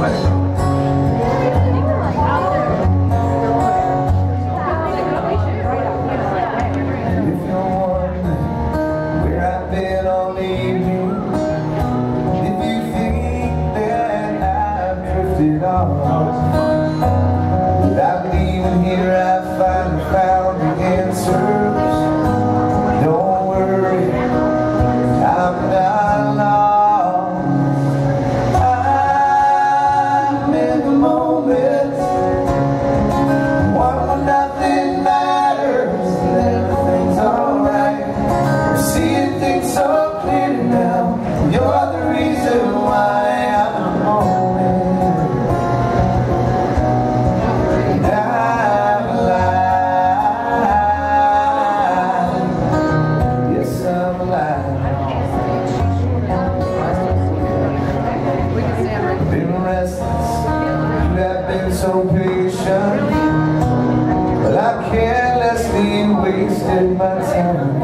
关系。So patient. But I carelessly wasted my time.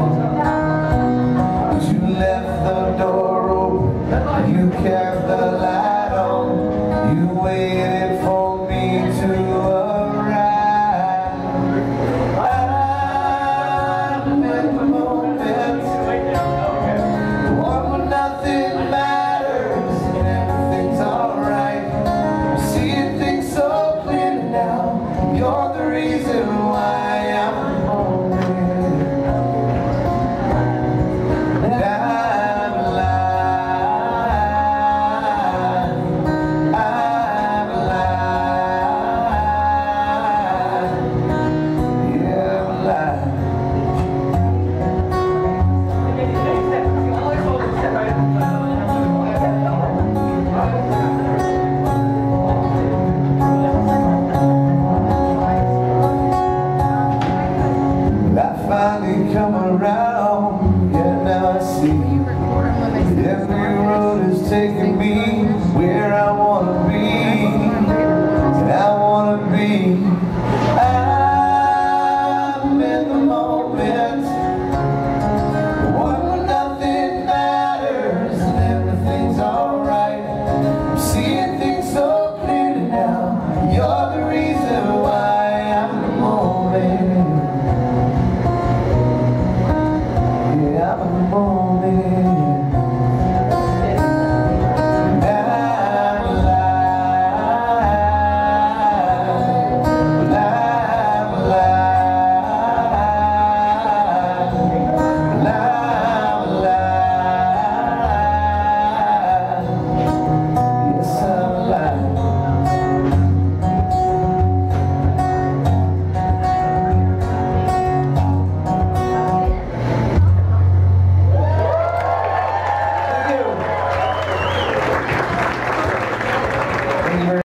You left the door open. You kept the light on. You waited 나